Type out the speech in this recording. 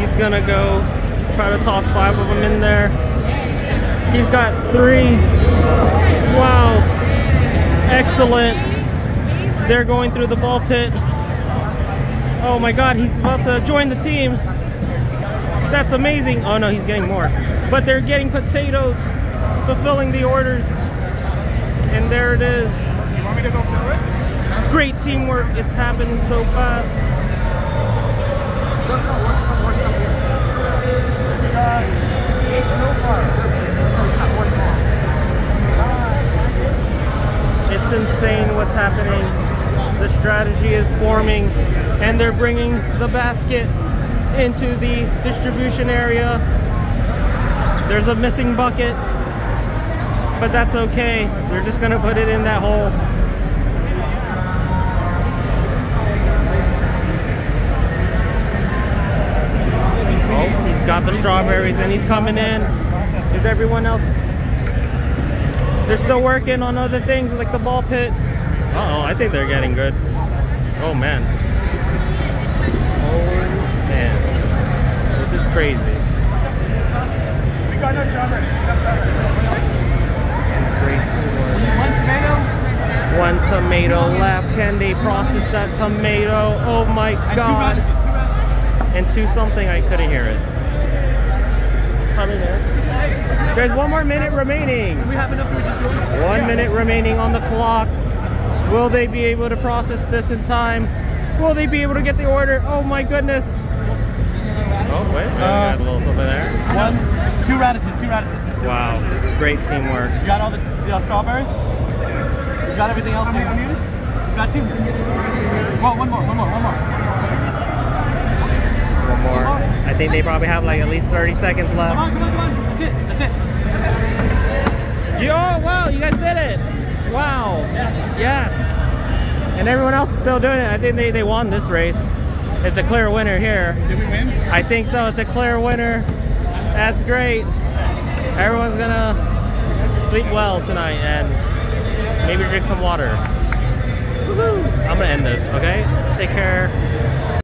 He's gonna go try to toss five of them in there. He's got three. Wow. Excellent. They're going through the ball pit. Oh my god, he's about to join the team. That's amazing. Oh no, he's getting more. But they're getting potatoes, fulfilling the orders. And there it is. You want me to go through it? Great teamwork. It's happening so fast. Look how much more stuff is. We got eight so far. Not one more. It's insane what's happening. The strategy is forming and they're bringing the basket into the distribution area. There's a missing bucket, but that's okay. They're just gonna put it in that hole. Got the strawberries and he's coming in. Is everyone else? They're still working on other things like the ball pit. Uh oh, I think they're getting good. Oh man. Oh man. This is crazy. We got no strawberry. We got strawberry. This is great. One tomato. One tomato left. Can they process that tomato? Oh my god. And two something, I couldn't hear it. Probably there. There's one more minute remaining. We have enough to just do it. One minute remaining on the clock. Will they be able to process this in time? Will they be able to get the order? Oh my goodness. Oh, wait. we got a uh, little something there. One, two radishes, two radishes. Wow. Great teamwork. You got all the you got strawberries? You got everything else here? onions? You got two. Well, one more, one more, one more. Think they probably have like at least 30 seconds Come left. on, come on, come on. That's it, that's it. Oh, wow. You guys did it. Wow. Yes. And everyone else is still doing it. I think they, they won this race. It's a clear winner here. Did we win? I think so. It's a clear winner. That's great. Everyone's gonna sleep well tonight and maybe drink some water. I'm gonna end this, okay? Take care.